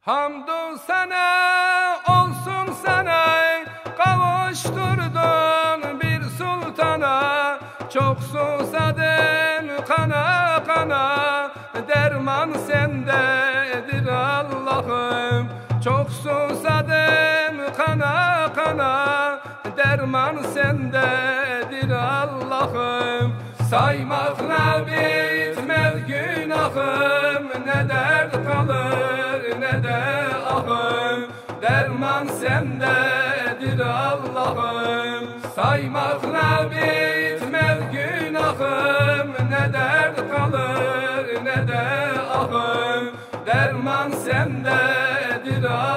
Hamdü sana olsun sana kavuşturdun bir sultana. Çok susadım kana kana derman sendedir Allah'ım. Çok susadım kana kana derman sendedir Allah'ım. Saymakla bitmez günahım ne dert kalır de ahım derman sendedir Allah'ım. Saymakla bitmez günahım ne dert kalır ne de ahım. Derman sendedir Allah'ım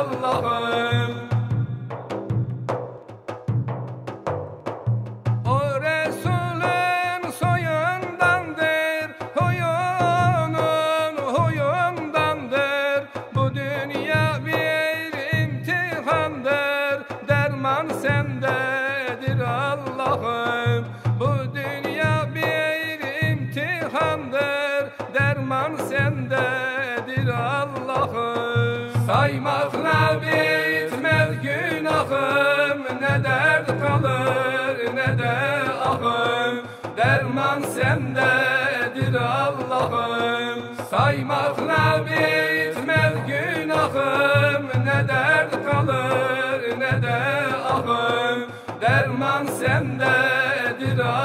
derman sendedir Allah'ım. Bu dünya bir imtihandır, derman sendedir Allah'ım. Saymakla bitmez günahım, ne dert kalır ne de ahım. Derman sendedir Allah'ım. Saymakla bitmez günahım, ne dert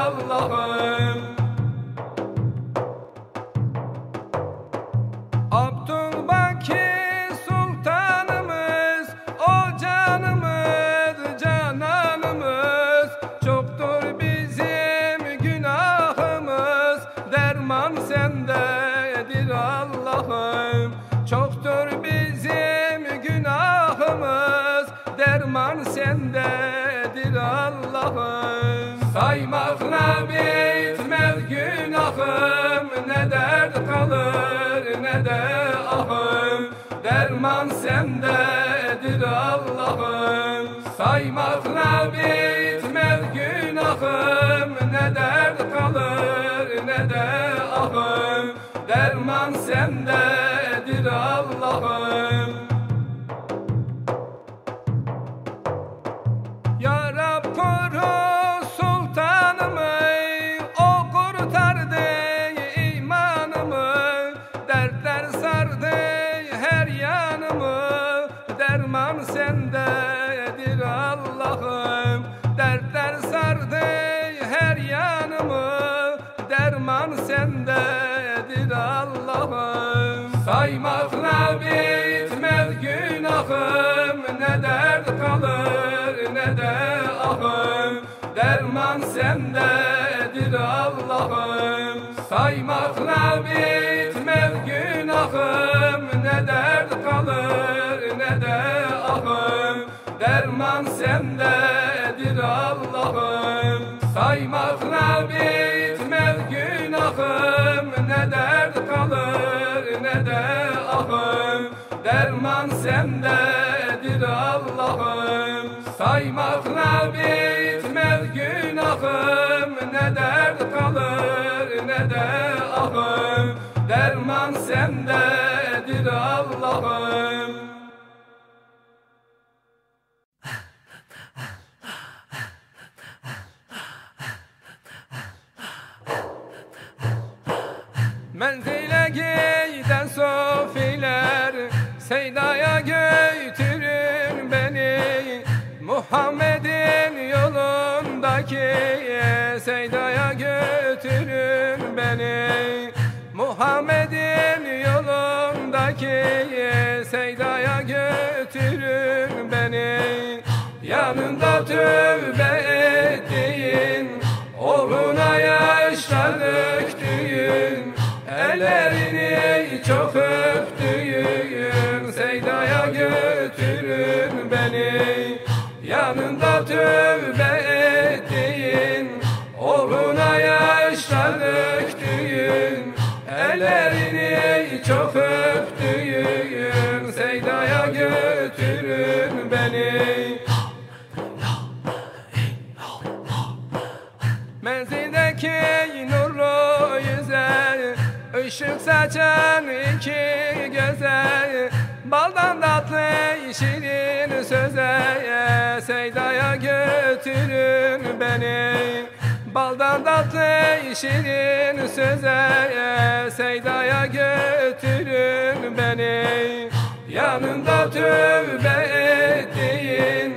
Allah'ım. Abdülbaki sultanımız o canımız cananımız. Çoktur bizim günahımız. Derman sendedir Allah'ım. Çoktur bizim günahımız. Derman sendedir Allah'ım saymakla bitmez günahım. Ne dert kalır ne de ahım. Derman sendedir Allah'ım. Saymakla bitmez günahım. Ne dert kalır ne de ahım. Derman sendedir Allah'ım Saymakla bitmez günahım. Ne dert kalır ne de ahım. Derman sendedir Allah'ım. Saymakla bitmez günahım. Ne dert kalır ne de ahım. Derman sendedir Allah'ım. Saymakla Derman sendedir Allah'ım. Saymakla bitmez günahım. Ne dert kalır ne de ahım. Derman sendedir Allah'ım. Menzile Muhammed'in yolundaki Seyda'ya götürün beni. Muhammed'in yolundaki Seyda'ya götürün beni. Yanında tövbe ettiğin Oğluna yaşlar döktüğün Ellerini çok öptüğün Yanında tövbe ettiğin Oğluna yaşlar döktüğün Ellerini çok öptüğün Seyda'ya götürün beni. Menzildeki nurlu yüze Işık saçan iki göze Baldan da şirin söze Seyda'ya götürün beni. Baldan tatlı şirin söze Seyda'ya götürün beni. Yanında tövbe ettiğin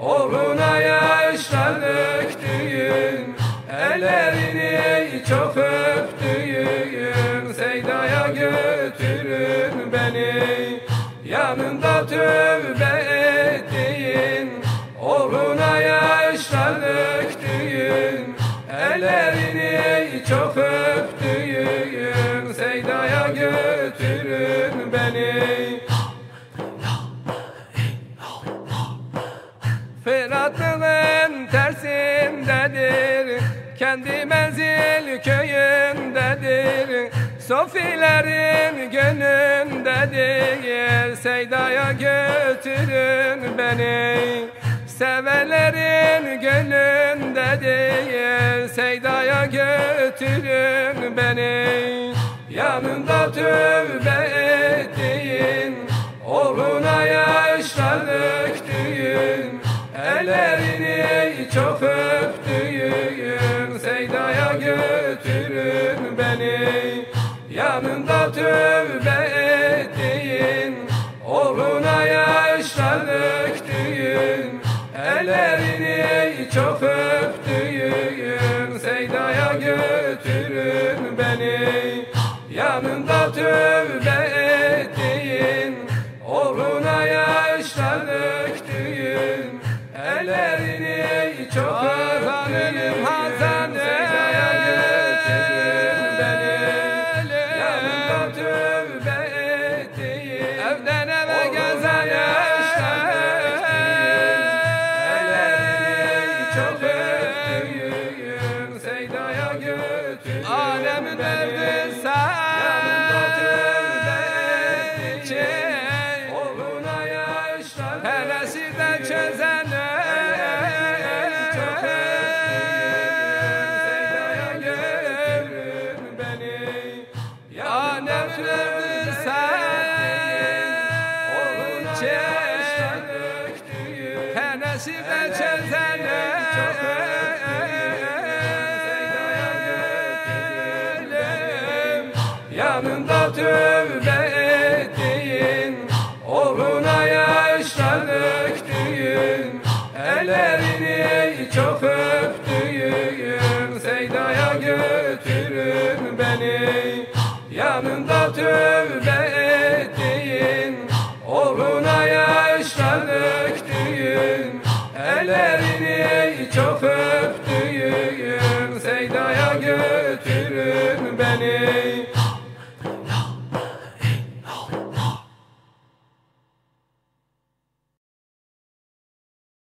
Oğluna yaşlar döktüğün Ellerini çok öptüğün Seyda'ya götürün götürün beni. Fırat'ın tersindedir Kendi menzil köyündedir. Sofilerin gönlündedir Seyda'ya götürün beni. Sevenlerin gönlündedir Seyda'ya götürün beni Yanında tövbe ettiğin Oğluna yaşlar döktüğün Ellerini çok öptüğün Seyda'ya götürün beni. Yanında tövbe ettiğin Oğluna yaşlar döktüğün Heresiden çözen Yanında tövbe